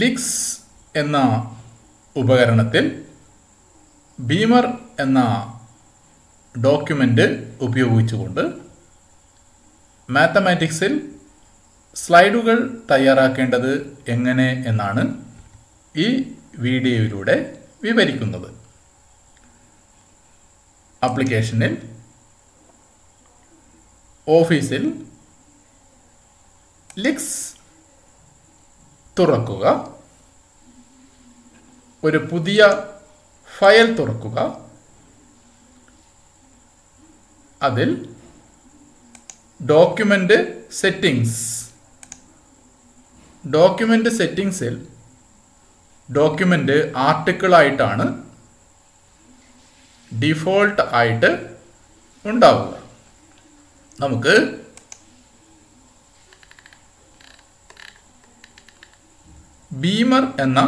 Licks എന്ന ഉപകരണത്തിൽ Beemer എന്ന ഡോക്യുമെന്റ് ഉപയോഗിച്ചുകൊണ്ട് മാത്തമാറ്റിക്സിൽ സ്ലൈഡുകൾ തയ്യാറാക്കേണ്ടത് എങ്ങനെ എന്നാണ് ഈ വീഡിയോയിലൂടെ വിവരിക്കുന്നത്. അപ്ലിക്കേഷനിൽ ഓഫീസിൽ ലിക്സ് തുറക്കുക. ഒരു പുതിയ ഫയൽ തുറക്കുക. അതിൽ ഡോക്യുമെന്റ് സെറ്റിംഗ്സ് ഡോക്യുമെന്റ് സെറ്റിംഗ്സിൽ ഡോക്യുമെന്റ് ആർട്ടിക്കിൾ ആയിട്ടാണ് ഡിഫോൾട്ട് ആയിട്ട് ഉണ്ടാവുക. നമുക്ക് ബീമർ എന്ന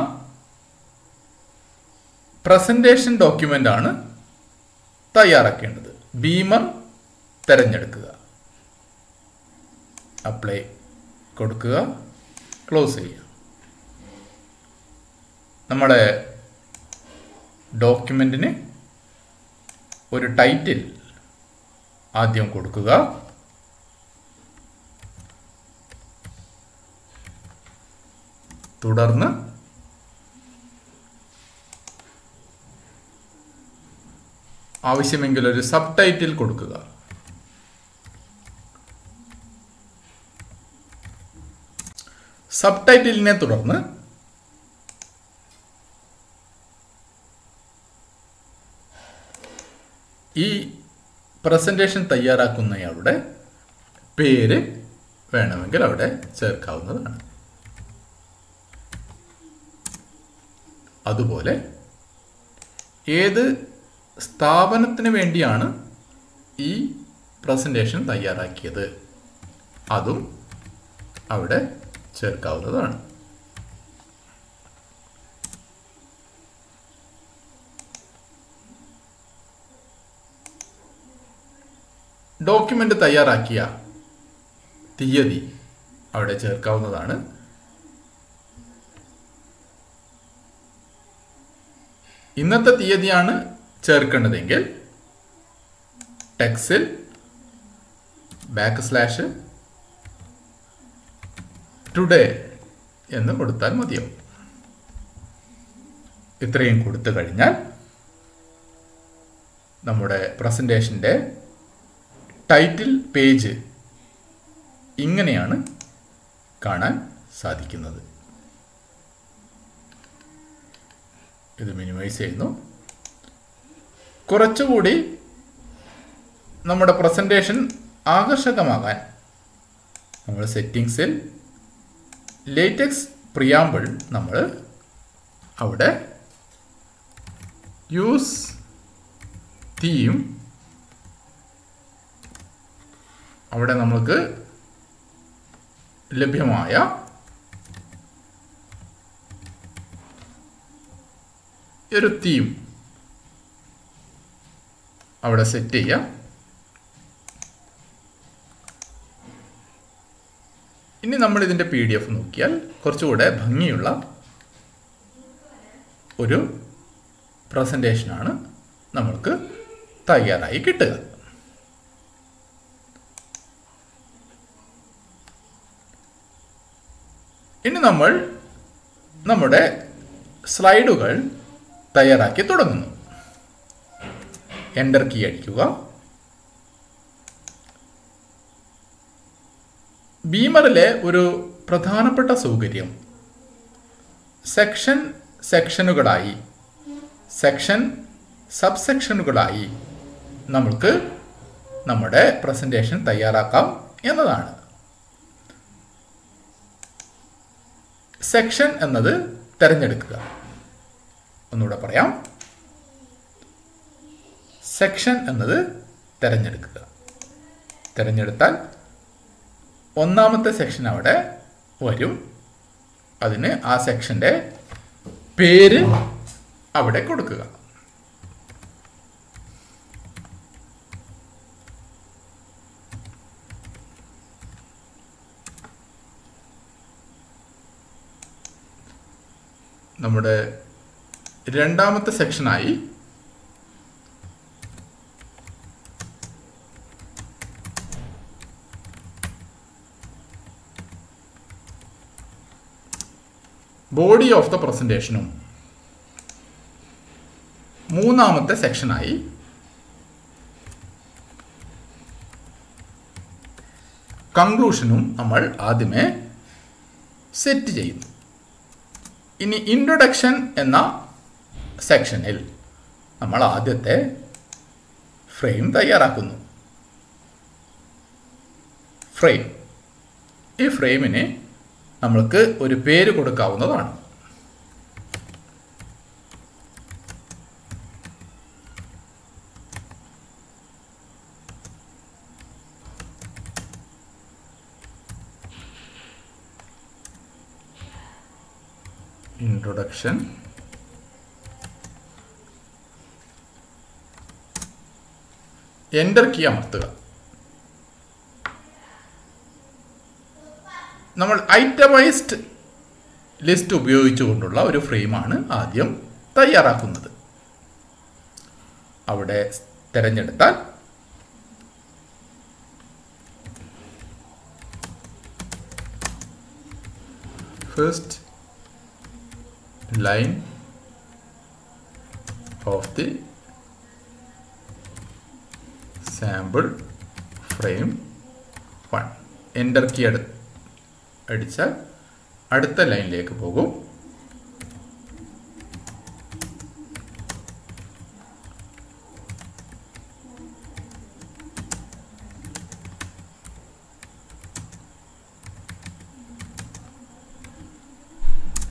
പ്രസന്റേഷൻ ഡോക്യുമെന്റ് ആണ് തയ്യാറാക്കേണ്ടത്. ബീമർ തിരഞ്ഞെടുക്കുക. അപ്ലൈ കൊടുക്കുക. ക്ലോസ് ചെയ്യുക. നമ്മുടെ ഡോക്യുമെന്റിന് ഒരു ടൈറ്റിൽ ആദ്യം കൊടുക്കുക. തുടർന്ന് ആവശ്യമെങ്കിൽ ഒരു സബ് ടൈറ്റിൽ കൊടുക്കുക. സബ് ടൈറ്റിലിനെ തുടർന്ന് ഈ പ്രസന്റേഷൻ തയ്യാറാക്കുന്നയാളുടെ പേര് വേണമെങ്കിൽ അവിടെ ചേർക്കാവുന്നതാണ്. അതുപോലെ ഏത് സ്ഥാപനത്തിന് വേണ്ടിയാണ് ഈ പ്രസന്റേഷൻ തയ്യാറാക്കിയത്? അതും അവിടെ ചേർക്കാവുന്നതാണ്. ഡോക്യുമെന്റ് തയ്യാറാക്കിയ തീയതി അവിടെ ചേർക്കാവുന്നതാണ്. ഇന്നത്തെ തീയതിയാണ് ചേർക്കേണ്ടതെങ്കിൽ ടെക്സിൽ ബാക്ക് സ്ലാഷ് ടുഡേ എന്ന് കൊടുത്താൽ മതിയാവും. ഇത്രയും കൊടുത്തു കഴിഞ്ഞാൽ നമ്മുടെ പ്രസന്റേഷന്റെ ടൈറ്റിൽ പേജ് ഇങ്ങനെയാണ് കാണാൻ സാധിക്കുന്നത്. ഇത് മിനിമൈസ് ചെയ്യുന്നു. കുറച്ചുകൂടി നമ്മുടെ പ്രസന്റേഷൻ ആകർഷകമാകാൻ നമ്മൾ സെറ്റിങ്സിൽ ലേറ്റക്സ് പ്രിയാമ്പിൾ നമ്മൾ അവിടെ യൂസ് തീം അവിടെ നമ്മൾക്ക് ലഭ്യമായ ഒരു തീം. അവിടെ സെറ്റ് ചെയ്യാം. ഇനി നമ്മൾ ഇതിന്റെ പി ഡി എഫ് നോക്കിയാൽ കുറച്ചുകൂടെ ഭംഗിയുള്ള ഒരു പ്രസന്റേഷനാണ് നമ്മൾക്ക് തയ്യാറായി കിട്ടുക. ഇനി നമ്മൾ നമ്മുടെ സ്ലൈഡുകൾ തയ്യാറാക്കി തുടങ്ങുന്നു. എന്റർ കീ അടിക്കുക. ബീമറിലെ ഒരു പ്രധാനപ്പെട്ട സൗകര്യം. സെക്ഷൻ സെക്ഷനുകളായി സെക്ഷൻ സബ് സെക്ഷനുകളായി നമുക്ക് നമ്മുടെ പ്രസന്റേഷൻ തയ്യാറാക്കാം എന്നതാണ്. സെക്ഷൻ എന്നത് തിരഞ്ഞെടുക്കുക. ഒന്നുകൂടെ പറയാം. സെക്ഷൻ എന്നത് തിരഞ്ഞെടുക്കുക. തിരഞ്ഞെടുത്താൽ ഒന്നാമത്തെ സെക്ഷൻ അവിടെ വരും. അതിന് ആ സെക്ഷന്റെ പേര് അവിടെ കൊടുക്കുക. നമ്മുടെ രണ്ടാമത്തെ സെക്ഷനായി ബോഡി ഓഫ് ദ പ്രസന്റേഷനും മൂന്നാമത്തെ സെക്ഷനായി കൺക്ലൂഷനും നമ്മൾ ആദ്യമേ സെറ്റ് ചെയ്യുന്നു. ഇനി ഇൻട്രൊഡക്ഷൻ എന്ന സെക്ഷനിൽ നമ്മൾ ആദ്യത്തെ ഫ്രെയിം തയ്യാറാക്കുന്നു. ഫ്രെയിം ഈ ഫ്രെയിമിന് നമ്മൾക്ക് ഒരു പേര് കൊടുക്കാവുന്നതാണ്. ഇൻട്രൊഡക്ഷൻ എന്റർ കീ അമർത്തുക. നമ്മൾ ഐറ്റമൈസ്ഡ് ലിസ്റ്റ് ഉപയോഗിച്ചുകൊണ്ടുള്ള ഒരു ഫ്രെയിമാണ് ആദ്യം തയ്യാറാക്കുന്നത്. അവിടെ തിരഞ്ഞെടുത്താൽ first line of the sample frame 1 enter key അടു അടിച്ചാൽ അടുത്ത ലൈനിലേക്ക് പോകും.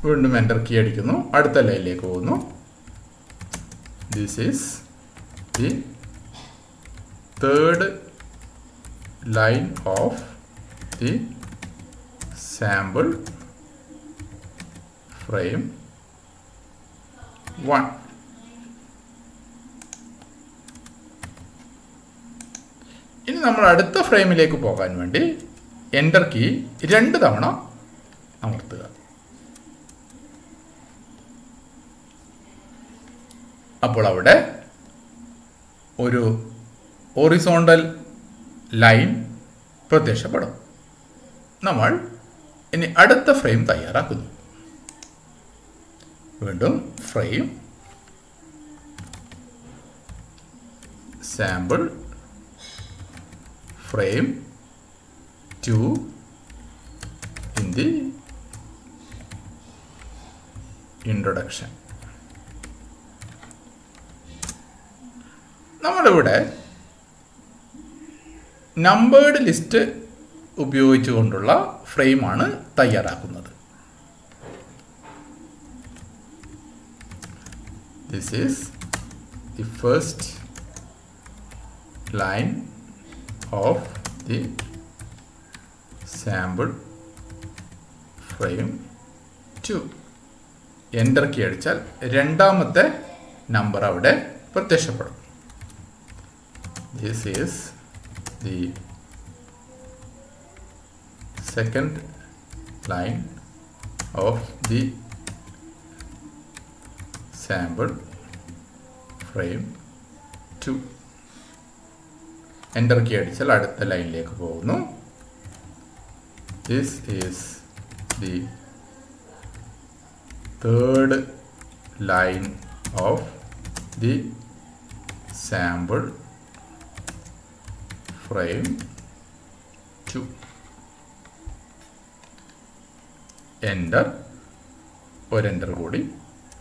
വീണ്ടും എന്റർ കീ അടിക്കുന്നു. അടുത്ത ലൈനിലേക്ക് പോകുന്നു. This is the third line of the sample frame one ഇനി നമ്മൾ അടുത്ത ഫ്രെയിമിലേക്ക് പോകാൻ വേണ്ടി എന്റർ കീ രണ്ട് തവണ അമർത്തുക. അപ്പോൾ അവിടെ ഒരു ഒറിസോണ്ടൽ ലൈൻ പ്രത്യക്ഷപ്പെടും. നമ്മൾ ഇനി അടുത്ത ഫ്രെയിം തയ്യാറാക്കുന്നു. വീണ്ടും frame sample frame two in the introduction നമ്മളിവിടെ നമ്പേർഡ് ലിസ്റ്റ് ഉപയോഗിച്ചുകൊണ്ടുള്ള ഫ്രെയിമാണ് തയ്യാറാക്കുന്നത്. This is the first line of the sample frame two enter key അടിച്ചാൽ രണ്ടാമത്തെ നമ്പർ അവിടെ പ്രത്യക്ഷപ്പെടും. This is the second line of the sample frame 2 enter key അടിച്ചാൽ അടുത്ത ലൈനിലേക്ക് പോകുന്നു. This is the third line of the sample frame 2 enter ഒരു enter കൂടി.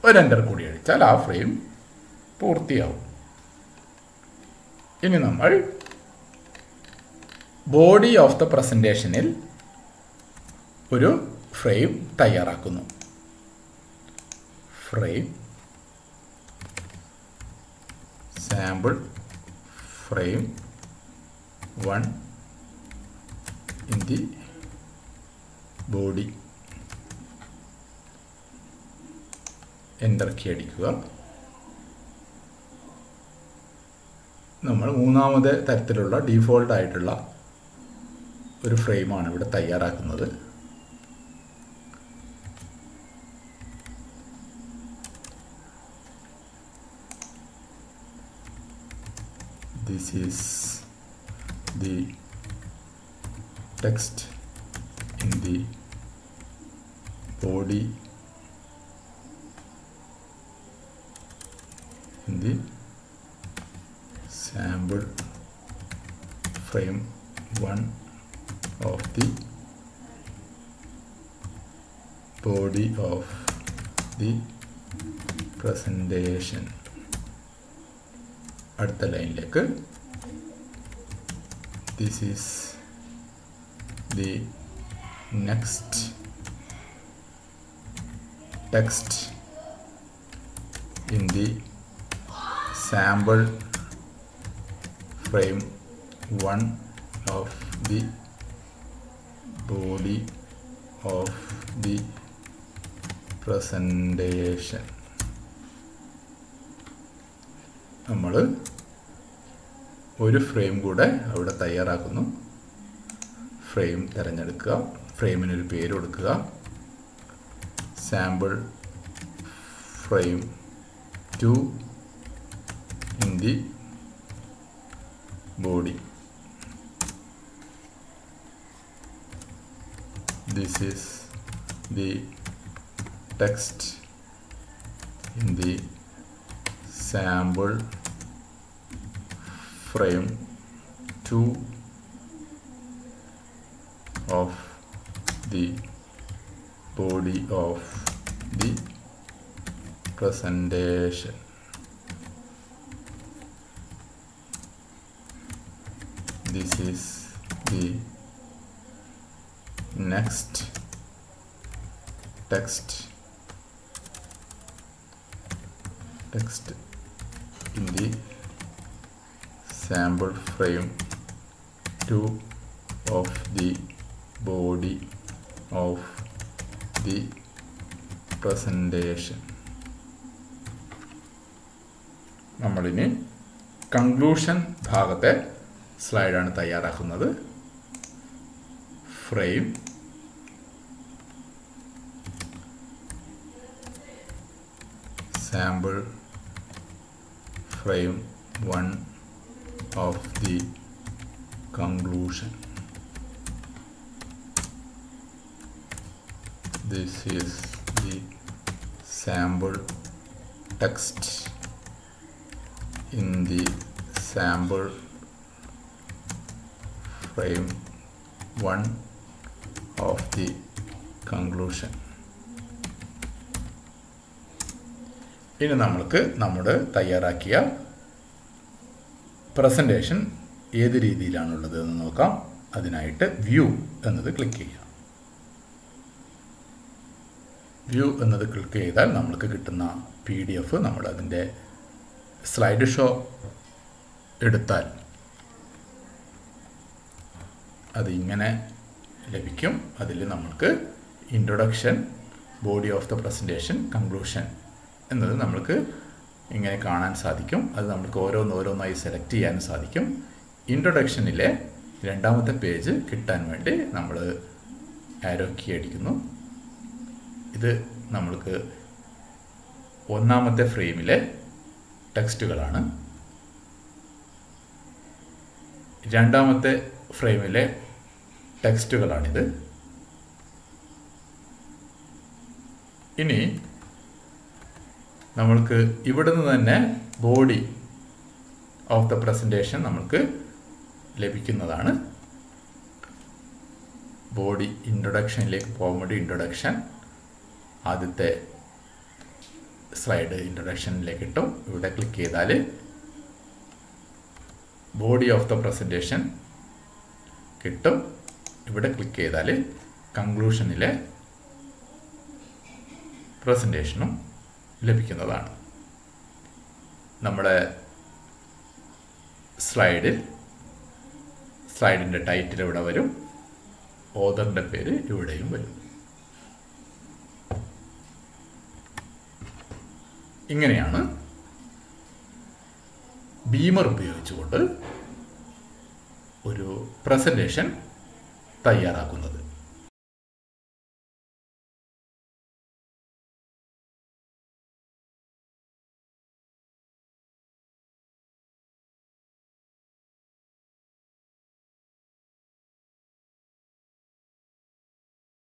ഒരു എന്റർ കൂടി അടിച്ചാൽ ആ ഫ്രെയിം പൂർത്തിയാവും. ഇനി നമ്മൾ ബോഡി ഓഫ് ദ പ്രസന്റേഷനിൽ ഒരു ഫ്രെയിം തയ്യാറാക്കുന്നു. Frame sample frame one in the body. Enter key അടിക്കുക. നമ്മൾ മൂന്നാമത് തരത്തിലുള്ള ഡീഫോൾട്ട് ആയിട്ടുള്ള ഒരു ഫ്രെയിമാണ് ഇവിടെ തയ്യാറാക്കുന്നത്. This is the text in the body in the sample frame 1 of the body of the presentation അടുത്ത ലൈനിലേക്ക് this is the next text in the sample frame one of the body of the presentation നമ്മൾ ഒരു frame കൂടെ അവിടെ തയ്യാറാക്കുന്നു. Frame തിരഞ്ഞെടുക്കുക. ഫ്രെയിമിനൊരു പേര് കൊടുക്കുക. Sample frame two in the body this is the text in sample frame 2 of the body of the presentation. This is the next text. Text in the sample frame 2 of the body of the presentation നമ്മളിനി conclusion ഭാഗത്തെ സ്ലൈഡാണ് തയ്യാറാക്കുന്നത് frame sample frame 1 of the conclusion this is the sample text in the sample frame 1 of the conclusion ഇനി നമ്മൾക്ക് നമ്മുടെ തയ്യാറാക്കിയ presentation ഏത് രീതിയിലാണുള്ളത് എന്ന് നോക്കാം. അതിനായിട്ട് വ്യൂ എന്നത് ക്ലിക്ക് ചെയ്യുക. വ്യൂ എന്നത് ക്ലിക്ക് ചെയ്താൽ നമ്മൾക്ക് കിട്ടുന്ന പി ഡി എഫ് നമ്മൾ അതിന്റെ സ്ലൈഡ് ഷോ എടുത്താൽ അതിങ്ങനെ ലഭിക്കും. അതിൽ നമ്മൾക്ക് introduction body of the presentation conclusion എന്നത് നമ്മൾക്ക് ഇങ്ങനെ കാണാൻ സാധിക്കും. അത് നമുക്ക് ഓരോന്നോരോന്നായി സെലക്ട് ചെയ്യാനും സാധിക്കും. ഇൻട്രൊഡക്ഷനിലെ രണ്ടാമത്തെ പേജ് കിട്ടാൻ വേണ്ടി നമ്മൾ ആരോ കീ അടിക്കുന്നു. ഇത് നമ്മൾക്ക് ഒന്നാമത്തെ ഫ്രെയിമിലെ ടെക്സ്റ്റുകളാണ് രണ്ടാമത്തെ ഫ്രെയിമിലെ ടെക്സ്റ്റുകളാണിത് ഇനി നമ്മൾക്ക് ഇവിടുന്ന് തന്നെ ബോഡി ഓഫ് ദ പ്രസന്റേഷൻ നമുക്ക് ലഭിക്കുന്നതാണ്. ബോഡി ഇൻട്രൊഡക്ഷനിലേക്ക് വേണ്ടി ഇൻട്രൊഡക്ഷൻ ആദ്യത്തെ സ്ലൈഡ് ഇൻട്രൊഡക്ഷനിലേക്ക് ഇട്ടും. ഇവിടെ ക്ലിക്ക് ചെയ്താൽ ബോഡി ഓഫ് ദ പ്രസന്റേഷൻ കിട്ടും. ഇവിടെ ക്ലിക്ക് ചെയ്താൽ കൺക്ലൂഷനിലെ പ്രസന്റേഷനും ലഭിക്കുന്നതാണ്. നമ്മുടെ സ്ലൈഡിൽ സ്ലൈഡിന്റെ ടൈറ്റിൽ ഇവിടെ വരും. ഓദറിന്റെ പേര് ഇവിടെയും വരും. ഇങ്ങനെയാണ് ബീമർ ഉപയോഗിച്ചുകൊണ്ട് ഒരു പ്രസന്റേഷൻ തയ്യാറാക്കുന്നത്.